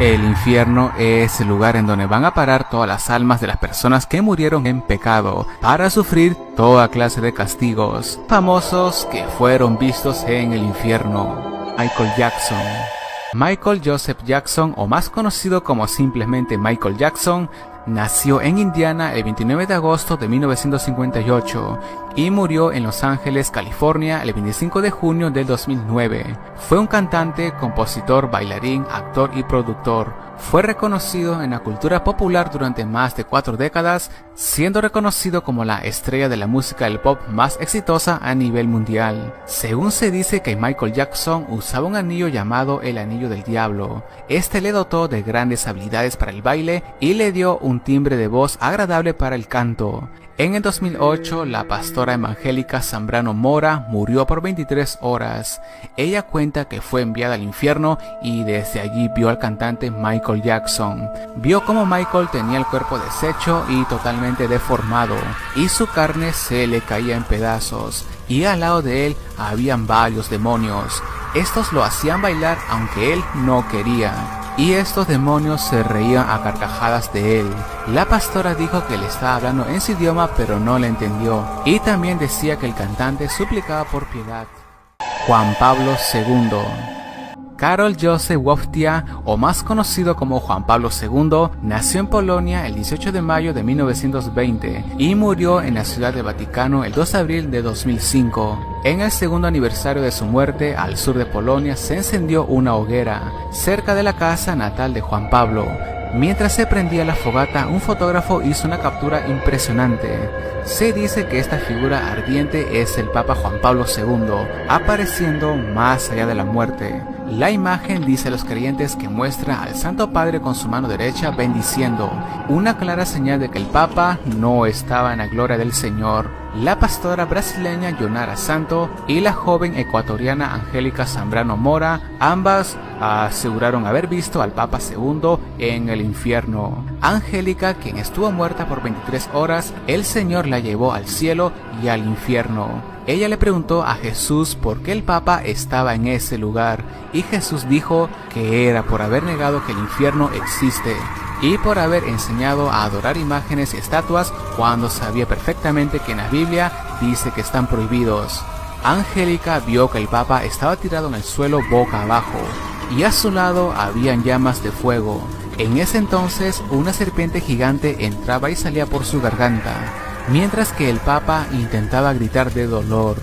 El infierno es el lugar en donde van a parar todas las almas de las personas que murieron en pecado para sufrir toda clase de castigos famosos que fueron vistos en el infierno. Michael Jackson Michael Joseph Jackson, o más conocido como simplemente Michael Jackson, Nació en Indiana el 29 de agosto de 1958 y murió en Los Ángeles, California el 25 de junio del 2009. Fue un cantante, compositor, bailarín, actor y productor. Fue reconocido en la cultura popular durante más de cuatro décadas, siendo reconocido como la estrella de la música del pop más exitosa a nivel mundial. Según se dice que Michael Jackson usaba un anillo llamado el Anillo del Diablo. Este le dotó de grandes habilidades para el baile y le dio un timbre de voz agradable para el canto. En el 2008, la pastora evangélica Zambrano Mora murió por 23 horas. Ella cuenta que fue enviada al infierno y desde allí vio al cantante Michael Jackson. Vio como Michael tenía el cuerpo deshecho y totalmente deformado, y su carne se le caía en pedazos, y al lado de él habían varios demonios. Estos lo hacían bailar aunque él no quería y estos demonios se reían a carcajadas de él. La pastora dijo que le estaba hablando en su idioma pero no le entendió y también decía que el cantante suplicaba por piedad. Juan Pablo II Karol Joseph Wojtyła, o más conocido como Juan Pablo II, nació en Polonia el 18 de mayo de 1920 y murió en la Ciudad de Vaticano el 2 de abril de 2005. En el segundo aniversario de su muerte, al sur de Polonia se encendió una hoguera cerca de la casa natal de Juan Pablo. Mientras se prendía la fogata, un fotógrafo hizo una captura impresionante. Se dice que esta figura ardiente es el Papa Juan Pablo II, apareciendo más allá de la muerte. La imagen dice a los creyentes que muestra al Santo Padre con su mano derecha bendiciendo, una clara señal de que el Papa no estaba en la gloria del Señor. La pastora brasileña Yonara Santo y la joven ecuatoriana Angélica Zambrano Mora, ambas aseguraron haber visto al Papa II en el infierno. Angélica, quien estuvo muerta por 23 horas, el Señor la llevó al cielo y al infierno. Ella le preguntó a Jesús por qué el Papa estaba en ese lugar y Jesús dijo que era por haber negado que el infierno existe y por haber enseñado a adorar imágenes y estatuas cuando sabía perfectamente que en la Biblia dice que están prohibidos. Angélica vio que el Papa estaba tirado en el suelo boca abajo y a su lado habían llamas de fuego. En ese entonces una serpiente gigante entraba y salía por su garganta mientras que el Papa intentaba gritar de dolor.